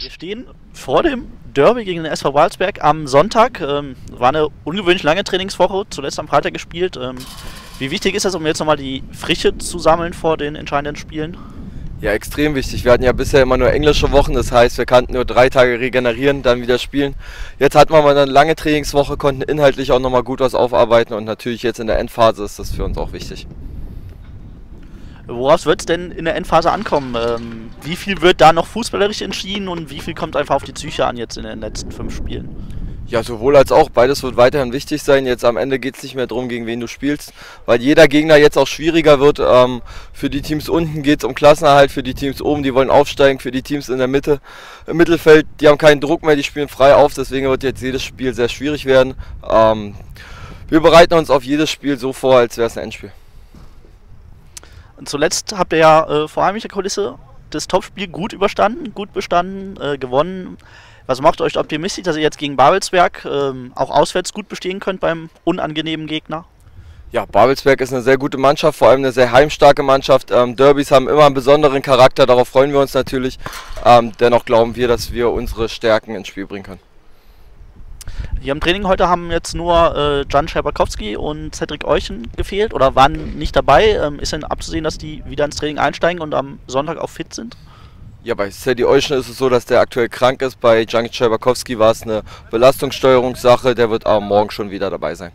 Wir stehen vor dem Derby gegen den SV Walsberg am Sonntag. Ähm, war eine ungewöhnlich lange Trainingswoche, zuletzt am Freitag gespielt. Ähm, wie wichtig ist das, um jetzt nochmal die Frische zu sammeln vor den entscheidenden Spielen? Ja, extrem wichtig. Wir hatten ja bisher immer nur englische Wochen, das heißt, wir kannten nur drei Tage regenerieren, dann wieder spielen. Jetzt hatten wir mal eine lange Trainingswoche, konnten inhaltlich auch nochmal gut was aufarbeiten und natürlich jetzt in der Endphase ist das für uns auch wichtig. Woraus wird es denn in der Endphase ankommen? Ähm, wie viel wird da noch fußballerisch entschieden und wie viel kommt einfach auf die Psyche an jetzt in den letzten fünf Spielen? Ja, sowohl als auch. Beides wird weiterhin wichtig sein. Jetzt am Ende geht es nicht mehr darum, gegen wen du spielst, weil jeder Gegner jetzt auch schwieriger wird. Ähm, für die Teams unten geht es um Klassenerhalt, für die Teams oben, die wollen aufsteigen, für die Teams in der Mitte, im Mittelfeld, die haben keinen Druck mehr, die spielen frei auf. Deswegen wird jetzt jedes Spiel sehr schwierig werden. Ähm, wir bereiten uns auf jedes Spiel so vor, als wäre es ein Endspiel. Und zuletzt habt ihr ja äh, vor heimlicher Kulisse das Topspiel gut überstanden, gut bestanden, äh, gewonnen. Was macht euch optimistisch, dass ihr jetzt gegen Babelsberg ähm, auch auswärts gut bestehen könnt beim unangenehmen Gegner? Ja, Babelsberg ist eine sehr gute Mannschaft, vor allem eine sehr heimstarke Mannschaft. Ähm, Derbys haben immer einen besonderen Charakter, darauf freuen wir uns natürlich. Ähm, dennoch glauben wir, dass wir unsere Stärken ins Spiel bringen können. Hier im Training heute haben jetzt nur äh, Jan Scherbakowski und Cedric Euchen gefehlt oder waren nicht dabei. Ähm, ist denn abzusehen, dass die wieder ins Training einsteigen und am Sonntag auch fit sind? Ja, bei Sadie Euchen ist es so, dass der aktuell krank ist. Bei Jan Scherbakowski war es eine Belastungssteuerungssache. Der wird aber morgen schon wieder dabei sein.